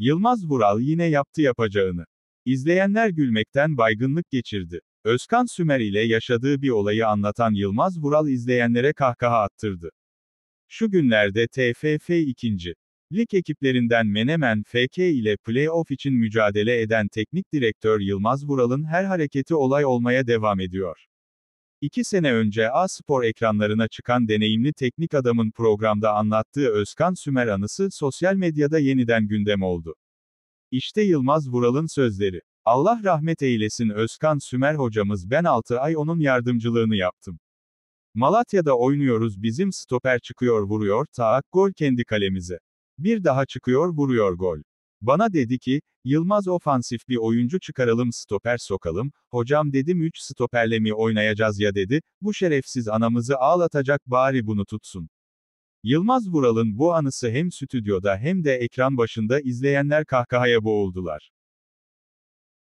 Yılmaz Vural yine yaptı yapacağını. İzleyenler gülmekten baygınlık geçirdi. Özkan Sümer ile yaşadığı bir olayı anlatan Yılmaz Vural izleyenlere kahkaha attırdı. Şu günlerde TFF 2. Lig ekiplerinden Menemen FK ile play-off için mücadele eden teknik direktör Yılmaz Vural'ın her hareketi olay olmaya devam ediyor. İki sene önce A-Spor ekranlarına çıkan deneyimli teknik adamın programda anlattığı Özkan Sümer anısı sosyal medyada yeniden gündem oldu. İşte Yılmaz Vural'ın sözleri. Allah rahmet eylesin Özkan Sümer hocamız ben 6 ay onun yardımcılığını yaptım. Malatya'da oynuyoruz bizim stoper çıkıyor vuruyor taak gol kendi kalemize. Bir daha çıkıyor vuruyor gol. Bana dedi ki, Yılmaz ofansif bir oyuncu çıkaralım stoper sokalım, hocam dedim 3 stoperle mi oynayacağız ya dedi, bu şerefsiz anamızı ağlatacak bari bunu tutsun. Yılmaz Vural'ın bu anısı hem stüdyoda hem de ekran başında izleyenler kahkahaya boğuldular.